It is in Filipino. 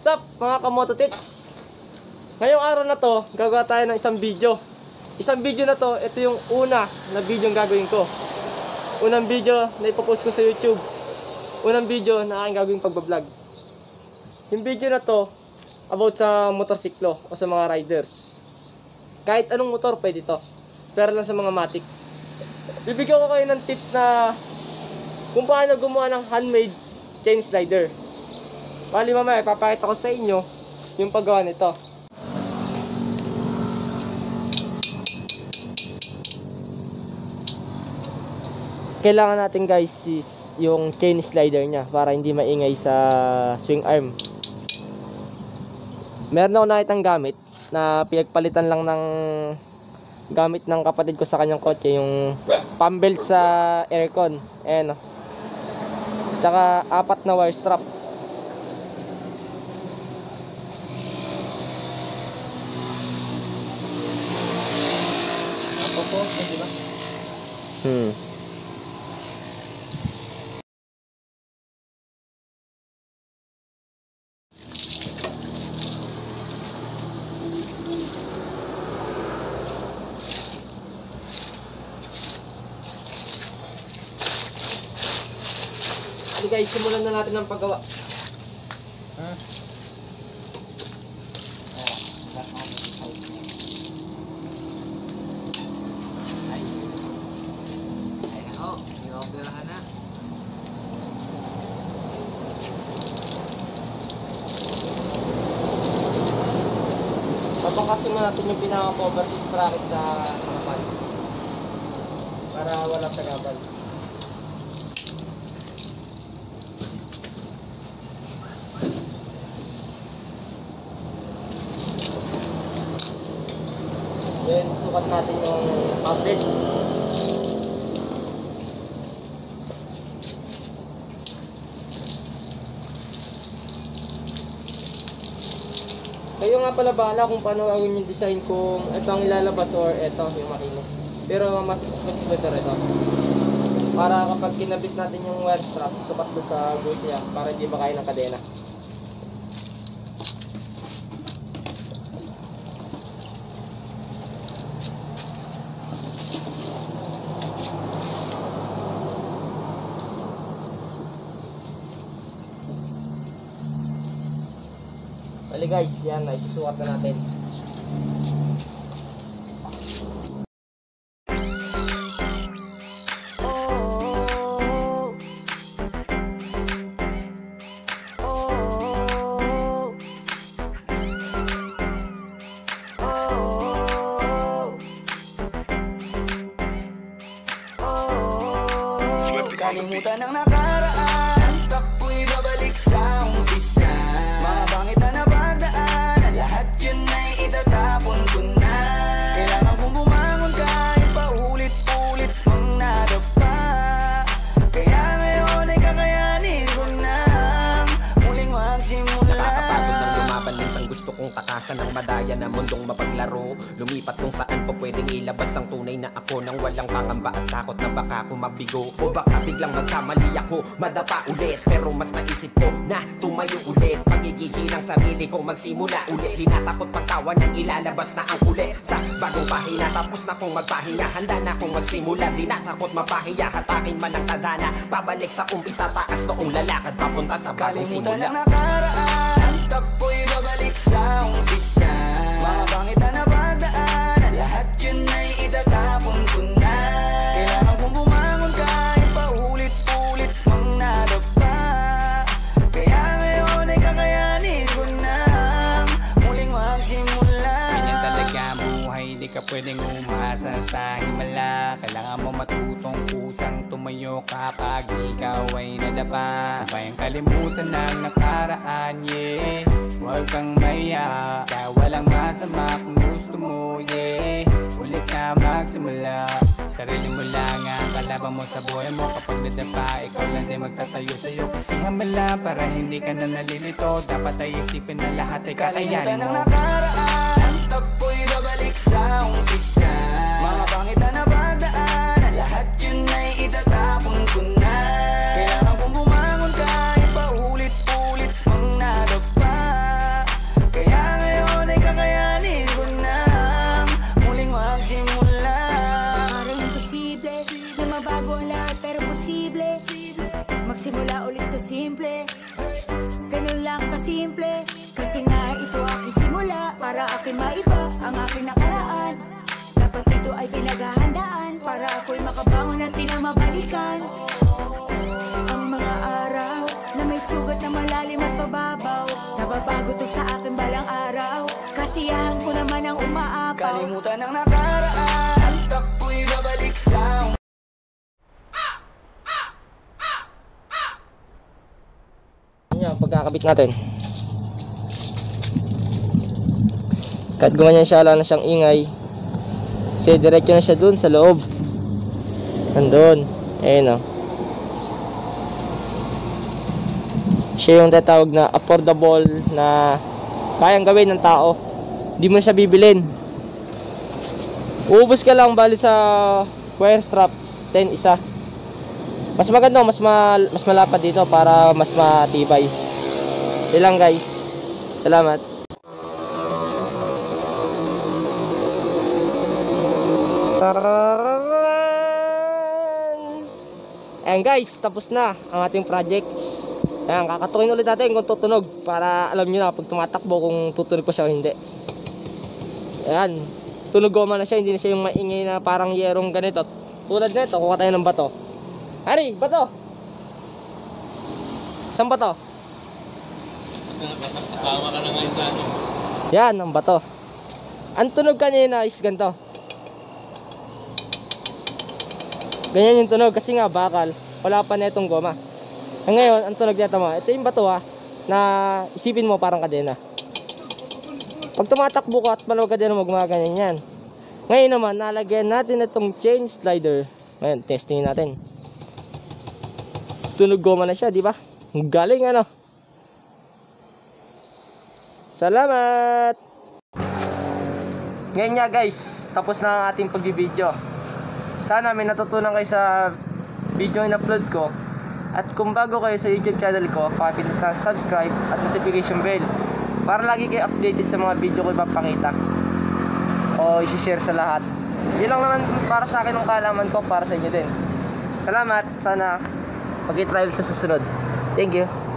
What's up mga kamoto tips? Ngayong araw na to, gagawa tayo ng isang video. Isang video na to, ito yung una na video yung gagawin ko. Unang video na ipopost ko sa YouTube. Unang video na aking gagawin pagbablog. Yung video na to, about sa motorsiklo o sa mga riders. Kahit anong motor pwede to. Pero lang sa mga matic. Bibigyan ko kayo ng tips na kung paano gumawa ng handmade chain slider. Bali mamaya, papakita ko sa inyo yung paggawa nito. Kailangan natin guys is yung chain slider niya para hindi maingay sa swing arm. Meron ako nakitang gamit na pinagpalitan lang ng gamit ng kapatid ko sa kanyang kotse yung pambelt sa aircon. Ayan o. Tsaka apat na wire strap. Pupos, di ba? Hmm. Guys, simulan na natin ang paggawa. Ha? Ay. Mo natin yung pinaka-cover si sprocket sa harapan. Para walang tagabal. Then, sukat natin yung pamphlet. Kayo nga pala bahala kung paano gawin yung design kung ito ang ilalabas or ito yung makinis. Pero mas mas better ito. Para kapag kinabit natin yung wire strap, sukat ko sa guide niya para hindi makain ng kadena. Bali guys, yan, naisusukat na natin. Kalimutan ang nakaraan gusto kong takasan ng madaya na mundong mapaglaro. Lumipat kung saan pa pwedeng ilabas ang tunay na ako. Nang walang pangamba at takot na baka ako mabigo. O baka biglang magkamali ako, madapa ulit Pero mas naisip ko na tumayo ulit. Pagigihil ng sarili kong magsimula ulit. Di natakot pagtawa nang ilalabas na ang kulit Sa bagong pahina tapos na kong magpahinga. Handa na kong magsimula, di natakot mapahiya. Hatakin man ang tadhana, babalik sa umpisa Taas noong lalakad. Papunta sa bagong Kalimutan simula. ang nakaraan Takbo'y babalik sa umpisa Mga pangit na napagdaan Lahat yun ay itatapon ko na pwedeng umasa sa himala. Kailangan mo matutong kusang tumayo kapag ikaw ay nadapa. Sabay ang kalimutan ng nakaraan, yeah. Huwag kang maya, kaya walang masama kung gusto mo, yeah. Ulit na magsimula. Sarili mo lang ang kalaban mo sa buhay mo. Kapag nadapa, ikaw lang din magtatayo sa'yo. Kasi hamala para hindi ka na nalilito. Dapat ay isipin na lahat ay Kalimutan kakayanin ang mo pag ako'y babalik sa umpisa Mga pangit na napagdaanan Lahat yun ay itatapon ko na. Kailangan kong bumangon kahit paulit-ulit pang nadapa Kaya ngayon ay kakayanin ko na. Muling magsimula. Parang imposible na mabago ang lahat pero posible. Magsimula ulit sa simple. Ganun lang kasimple. simple kasi nga ito aking simula Para aking maiba ang aking nakaraan Dapat ito ay pinaghahandaan Para ako'y makabangon at di na mabalikan. Ang mga araw Na may sugat na malalim at mababaw Nababago to sa akin balang araw. Kasiyahan ko naman ang umaapaw. Kalimutan ang nakaraan Takbo'y babalik sa Yan, pagkakabit natin. Kahit gumanyan siya, wala na siyang ingay. Kasi diretso na siya dun sa loob. Nandun. Ayun o. Siya yung tatawag na affordable na kayang gawin ng tao. Hindi mo siya bibilin. Uubos ka lang bali sa wire straps 10 isa. Mas maganda, mas mal, mas malapad dito para mas matibay. Yun lang guys. Salamat. Ayan guys, tapos na ang ating project. Ayan, kakatukin ulit natin kung tutunog para alam nyo na pag tumatakbo kung tutunog ko siya o hindi. Ayan, tunog goma na siya, hindi na siya yung maingay na parang yerong ganito. Tulad nito, kuha tayo ng bato. Hari, bato! Saan bato? Kasama ka na ngayon sa ano. Yan, ang bato. Ang tunog kanina is ganito. Ganyan yung tunog kasi nga bakal. Wala pa na itong goma. Ang ngayon, ang tunog nito mo, ito yung bato ha, na isipin mo parang kadena. Pag tumatakbo ka at maluwag kadena mo, gumaganyan yan. Ngayon naman, nalagyan natin itong chain slider. Ngayon, testingin natin. Tunog goma na siya, di ba? Galing ano. Salamat! Ngayon nga guys, tapos na ang ating pagbibideo. Sana may natutunan kayo sa video na upload ko. At kung bago kayo sa YouTube channel ko, pakipindot na subscribe at notification bell para lagi kayo updated sa mga video ko ipapakita o isi-share sa lahat. Yun lang naman para sa akin ang kaalaman ko para sa inyo din. Salamat. Sana mag-trial sa susunod. Thank you.